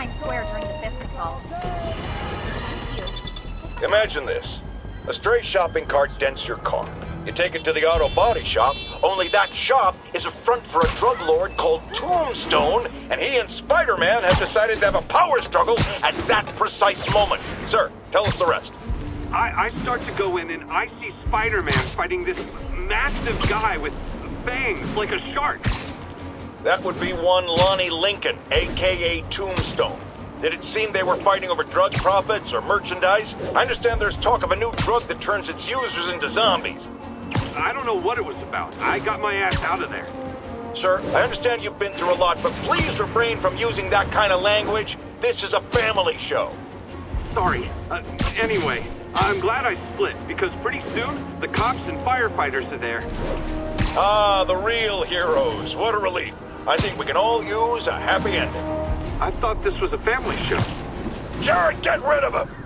Times Square during the Fisk assault. Imagine this. A stray shopping cart dents your car. You take it to the auto body shop, only that shop is a front for a drug lord called Tombstone, and he and Spider-Man have decided to have a power struggle at that precise moment. Sir, tell us the rest. I, I start to go in and I see Spider-Man fighting this massive guy with fangs like a shark. That would be one Lonnie Lincoln, aka Tombstone. Did it seem they were fighting over drug profits or merchandise? I understand there's talk of a new drug that turns its users into zombies. I don't know what it was about. I got my ass out of there. Sir, I understand you've been through a lot, but please refrain from using that kind of language. This is a family show. Sorry. Uh, anyway, I'm glad I split, because pretty soon, the cops and firefighters are there. Ah, the real heroes. What a relief. I think we can all use a happy ending. I thought this was a family show. Jared, get rid of him!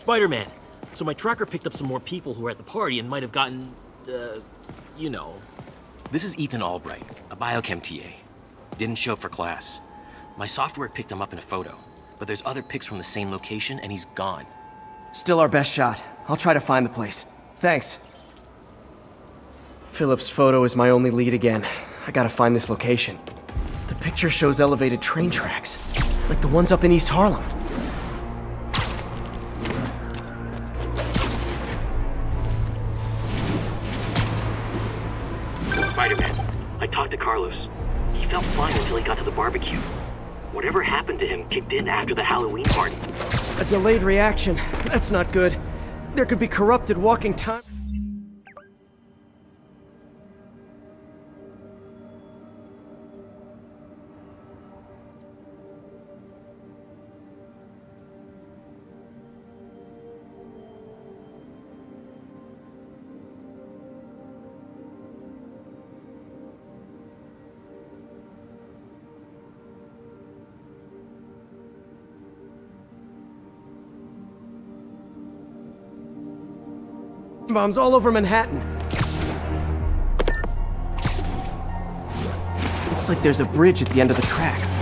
Spider-Man. So my tracker picked up some more people who were at the party and might have gotten, uh, you know. This is Ethan Albright, a biochem TA. Didn't show up for class. My software picked him up in a photo, but there's other pics from the same location and he's gone. Still our best shot. I'll try to find the place. Thanks. Philip's photo is my only lead again. I gotta find this location. The picture shows elevated train tracks, like the ones up in East Harlem. To the barbecue. Whatever happened to him kicked in after the Halloween party. A delayed reaction. That's not good. There could be corrupted walking time. Bombs all over Manhattan. Looks like there's a bridge at the end of the tracks.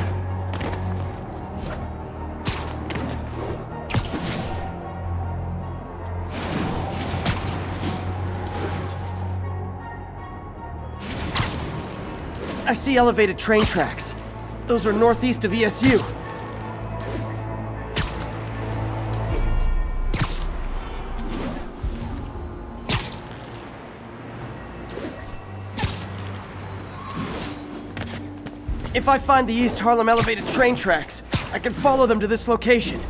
I see elevated train tracks. Those are northeast of ESU. If I find the East Harlem elevated train tracks, I can follow them to this location.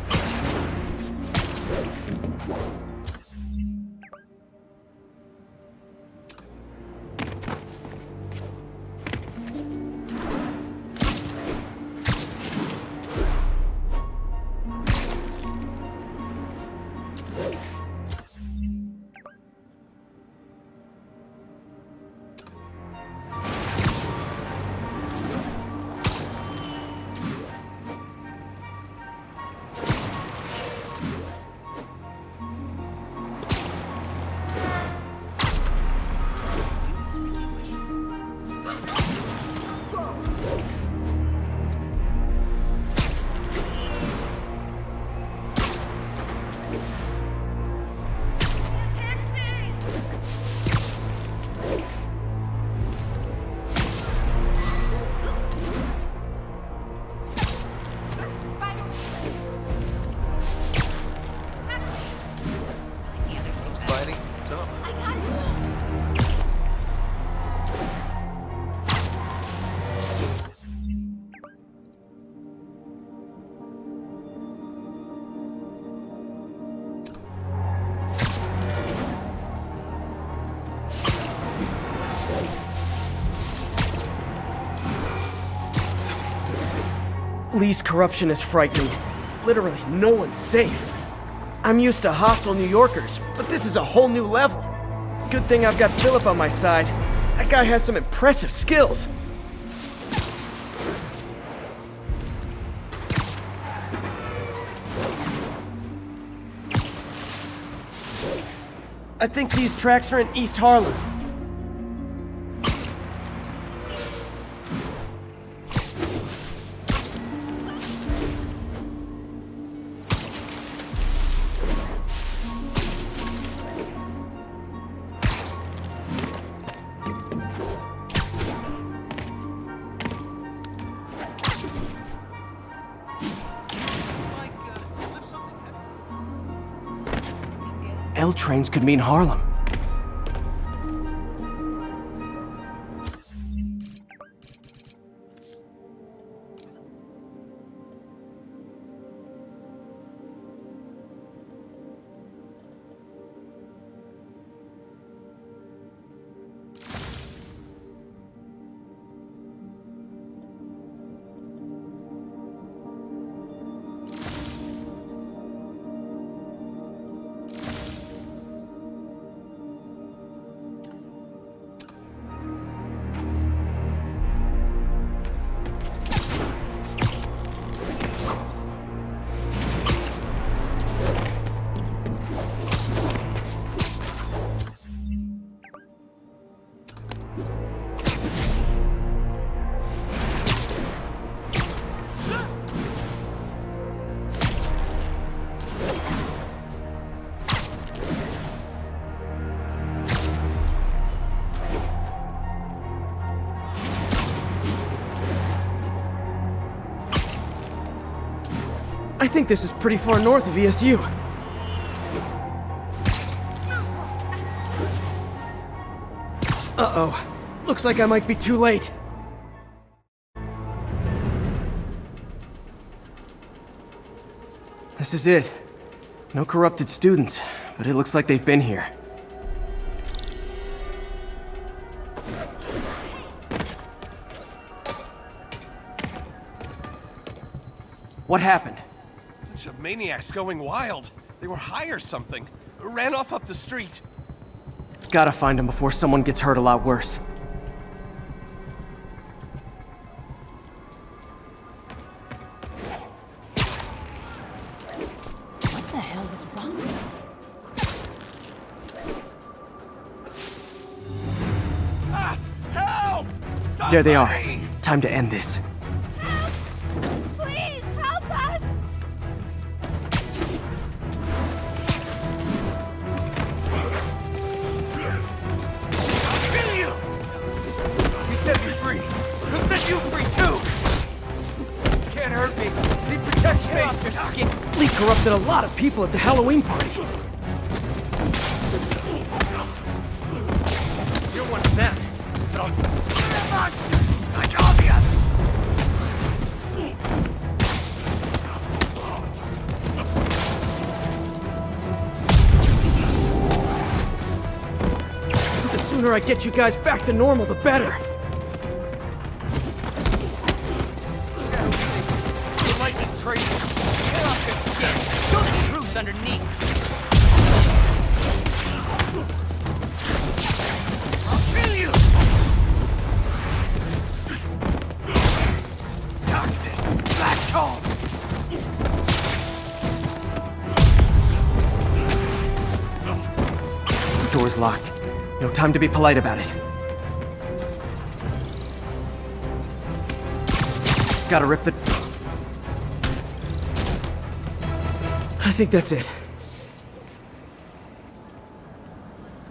Lee's corruption is frightening. Literally, no one's safe. I'm used to hostile New Yorkers, but this is a whole new level. Good thing I've got Philip on my side. That guy has some impressive skills. I think these tracks are in East Harlem. L trains could mean Harlem. Think this is pretty far north of ESU. Uh-oh. Looks like I might be too late. This is it. No corrupted students, but it looks like they've been here. What happened? Bunch of maniacs going wild. They were high or something. Ran off up the street. Gotta find them before someone gets hurt a lot worse. What the hell was wrong with him? Ah! Help! There they are. Time to end this. A lot of people at the Halloween party. You're one of them. So... I got you! The sooner I get you guys back to normal, the better. Time to be polite about it. Gotta rip the... I think that's it.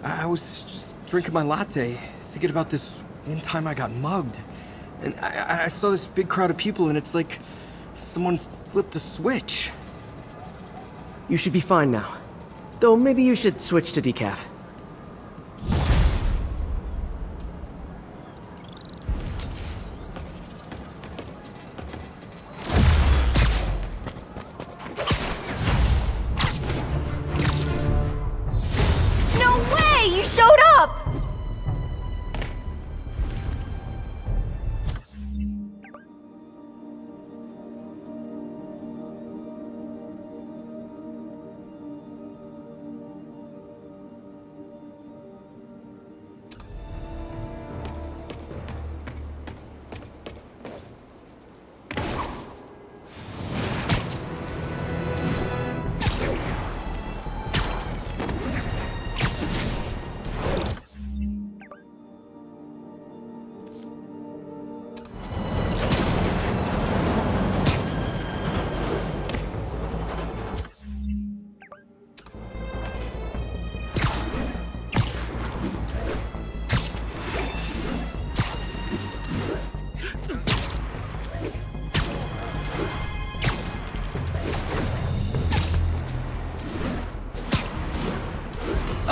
I was just drinking my latte, thinking about this one time I got mugged. And I, I saw this big crowd of people, and it's like someone flipped a switch. You should be fine now. Though maybe you should switch to decaf.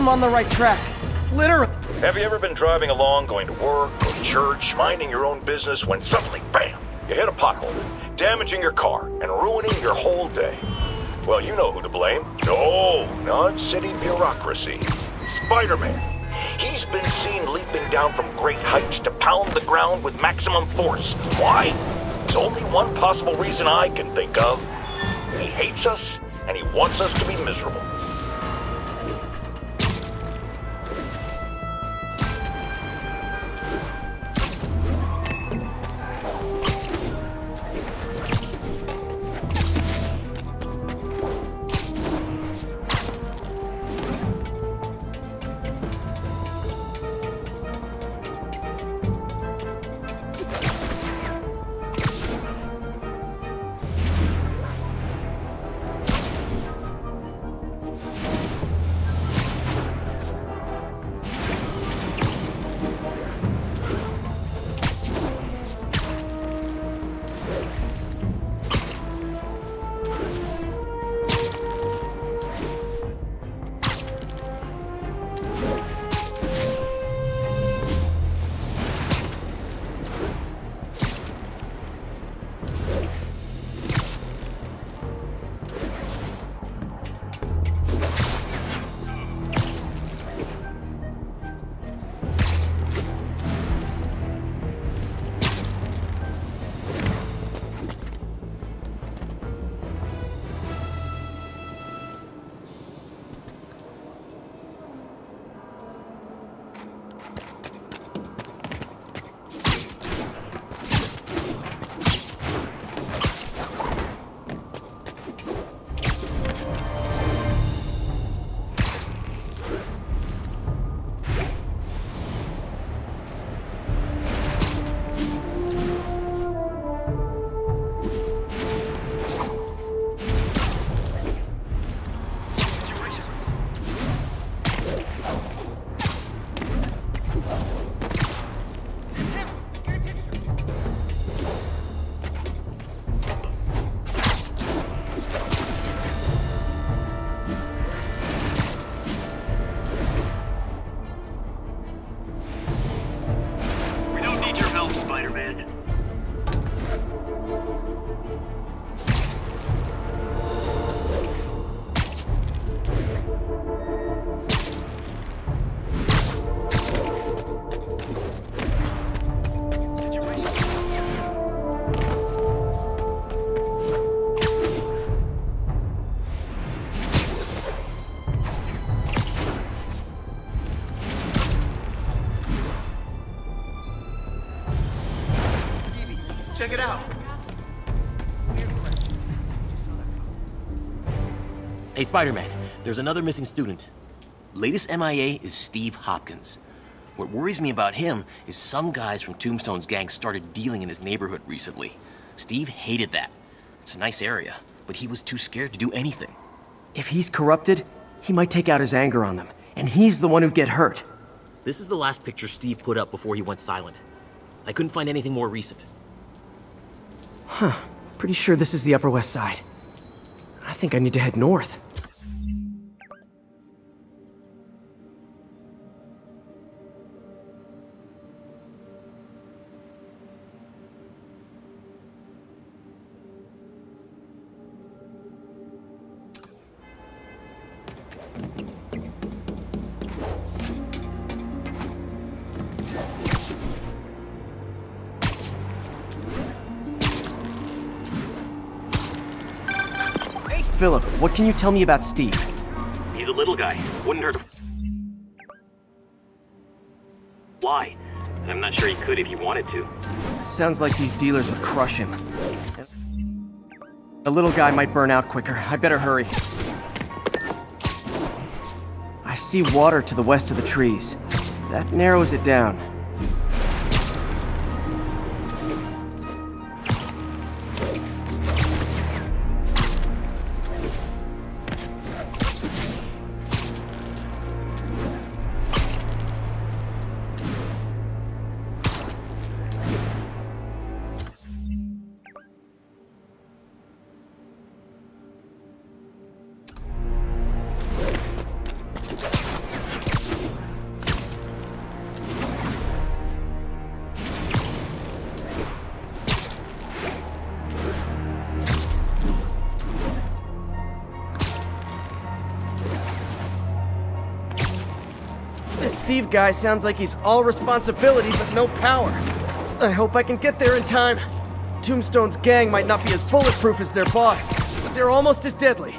I'm on the right track. Literally. Have you ever been driving along, going to work or church, minding your own business, when suddenly, bam, you hit a pothole, damaging your car and ruining your whole day? Well, you know who to blame. No, not city bureaucracy. Spider-Man. He's been seen leaping down from great heights to pound the ground with maximum force. Why? There's only one possible reason I can think of. He hates us, and he wants us to be miserable. Check it out. Hey, Spider-Man, there's another missing student. Latest MIA is Steve Hopkins. What worries me about him is some guys from Tombstone's gang started dealing in his neighborhood recently. Steve hated that. It's a nice area, but he was too scared to do anything. If he's corrupted, he might take out his anger on them, and he's the one who'd get hurt. This is the last picture Steve put up before he went silent. I couldn't find anything more recent. Huh. Pretty sure this is the Upper West Side. I think I need to head north. Tell me about Steve? He's a little guy. Wouldn't hurt. Fly. And I'm not sure he could if he wanted to. Sounds like these dealers would crush him. The little guy might burn out quicker. I better hurry. I see water to the west of the trees. That narrows it down. Steve guy sounds like he's all responsibility but no power. I hope I can get there in time. Tombstone's gang might not be as bulletproof as their boss, but they're almost as deadly.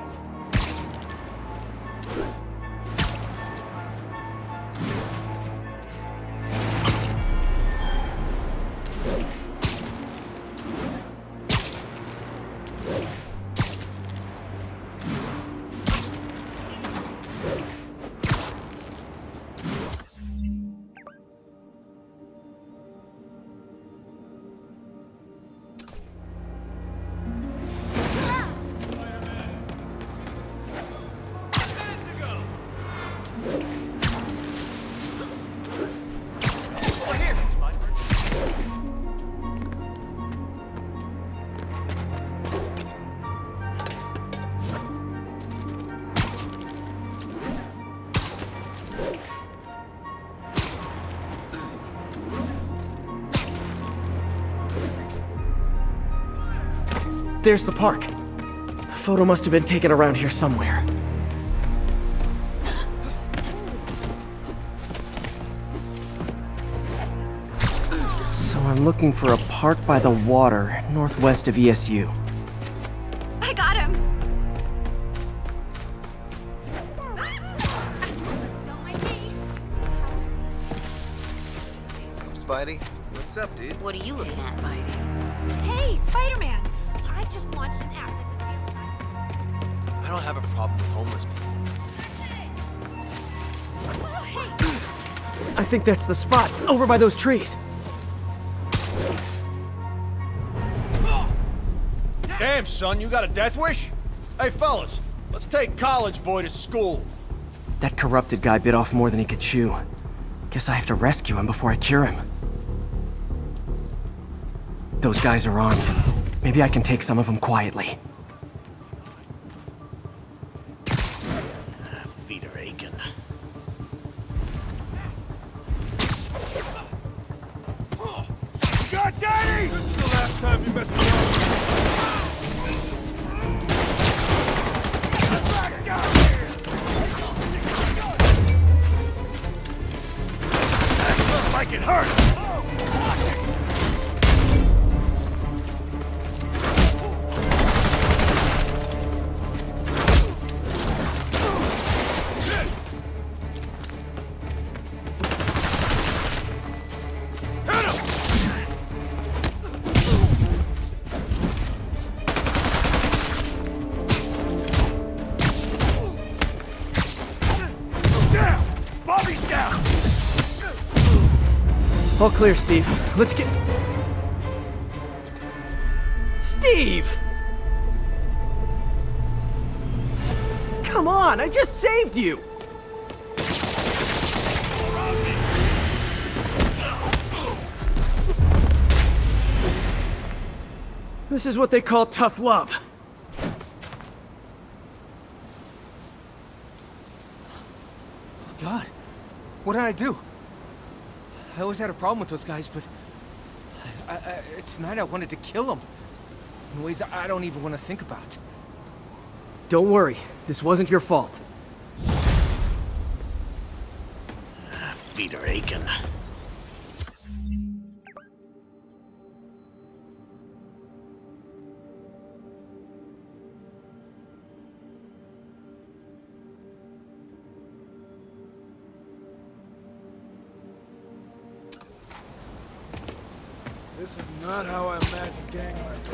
There's the park. A photo must have been taken around here somewhere. So I'm looking for a park by the water, northwest of ESU. I got him. Don't mind me. Spidey, what's up, dude? What are you looking at, Spidey? Hey, Spider-Man! Think that's the spot, over by those trees. Damn, son, you got a death wish? Hey, fellas, let's take college boy to school. That corrupted guy bit off more than he could chew. Guess I have to rescue him before I cure him. Those guys are armed. Maybe I can take some of them quietly. All clear, Steve. Let's get... Steve! Come on, I just saved you! This is what they call tough love. God, what did I do? I always had a problem with those guys, but I, I, I, tonight I wanted to kill them in ways I don't even want to think about. Don't worry, this wasn't your fault. Ah, Feet are This is not how I imagined gang life.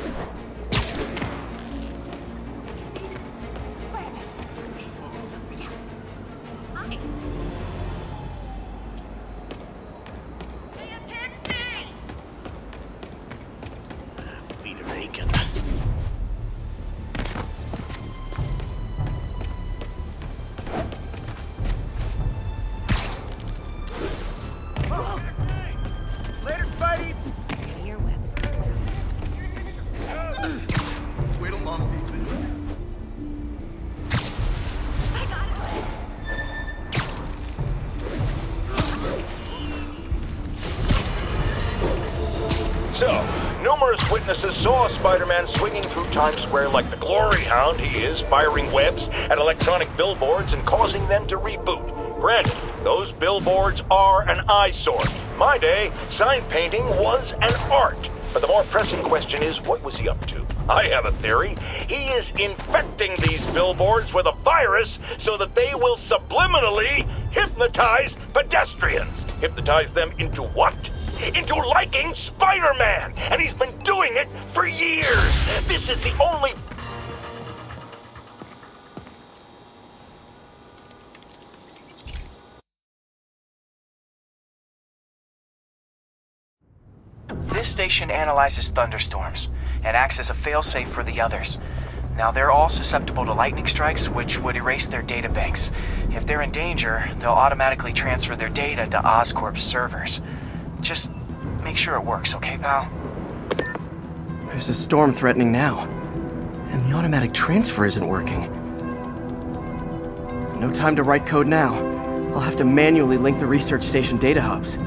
Feet So, numerous witnesses saw Spider-Man swinging through Times Square like the glory hound he is, firing webs at electronic billboards and causing them to reboot. Granted, Those billboards are an eyesore. My day, sign painting was an art. But the more pressing question is, what was he up to? I have a theory. He is infecting these billboards with a virus so that they will subliminally hypnotize pedestrians. Hypnotize them into what? Into liking Spider-Man! And he's been doing it for years! This is the only This station analyzes thunderstorms and acts as a failsafe for the others. Now, they're all susceptible to lightning strikes, which would erase their data banks. If they're in danger, they'll automatically transfer their data to Oscorp's servers. Just make sure it works, okay, pal? There's a storm threatening now, and the automatic transfer isn't working. No time to write code now. I'll have to manually link the research station data hubs.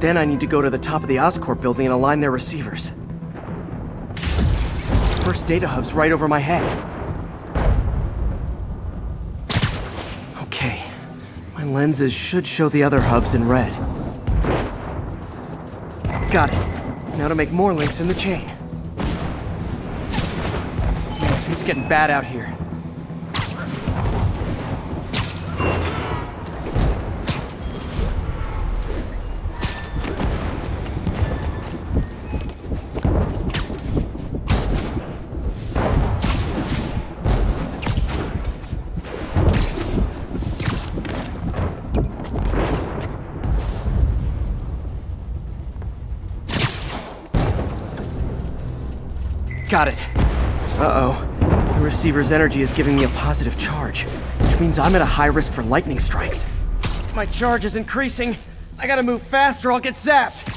Then I need to go to the top of the Oscorp building and align their receivers. First data hub's right over my head. Okay. My lenses should show the other hubs in red. Got it. Now to make more links in the chain. It's getting bad out here. Got it. Uh-oh. The receiver's energy is giving me a positive charge, which means I'm at a high risk for lightning strikes. My charge is increasing. I gotta move fast or I'll get zapped.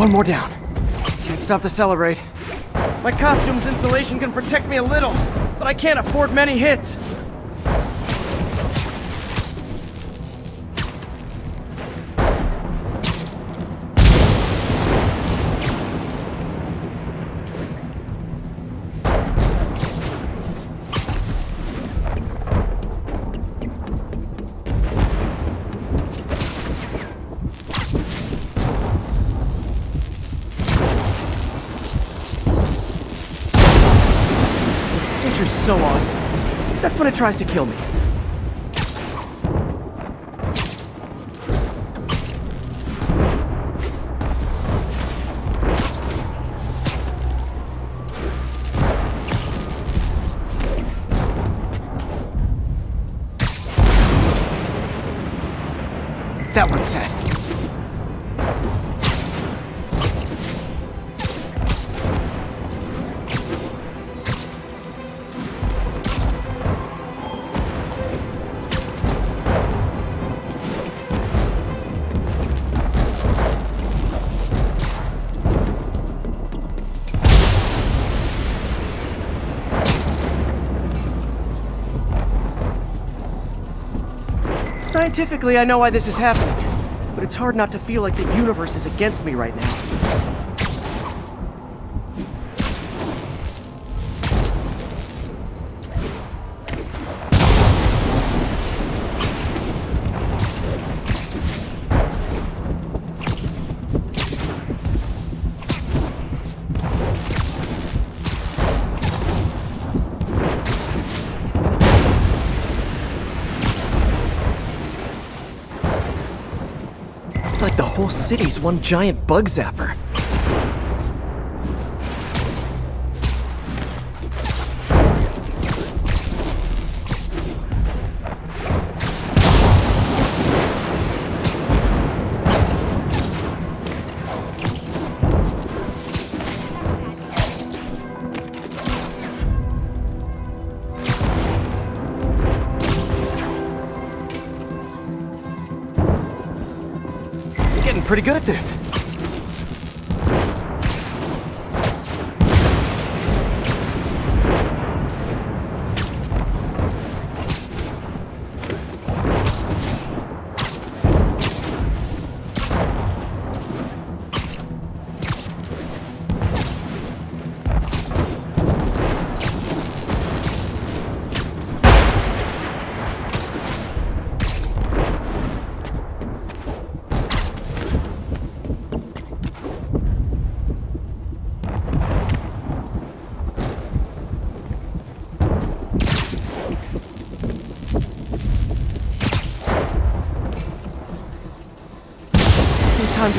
One more down. Can't stop to celebrate. My costume's insulation can protect me a little, but I can't afford many hits. It tries to kill me. Scientifically, I know why this is happening, but it's hard not to feel like the universe is against me right now. It's like the whole city's one giant bug zapper. Pretty good at this.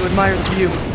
To admire the view.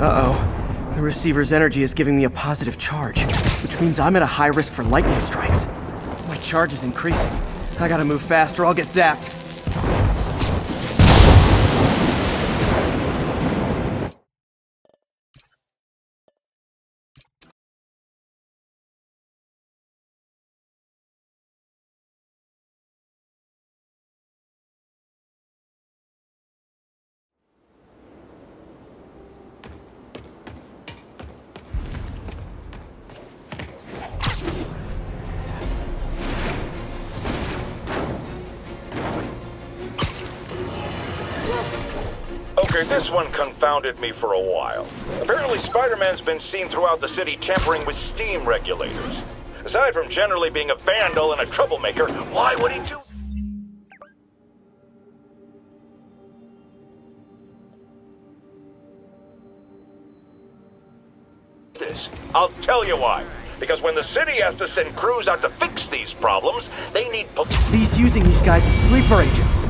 Uh-oh. The receiver's energy is giving me a positive charge, which means I'm at a high risk for lightning strikes. My charge is increasing. I gotta move fast or I'll get zapped. One me for a while. Apparently, Spider-Man's been seen throughout the city tampering with steam regulators. Aside from generally being a vandal and a troublemaker, why would he do this? I'll tell you why. Because when the city has to send crews out to fix these problems, they need... He's using these guys as sleeper agents.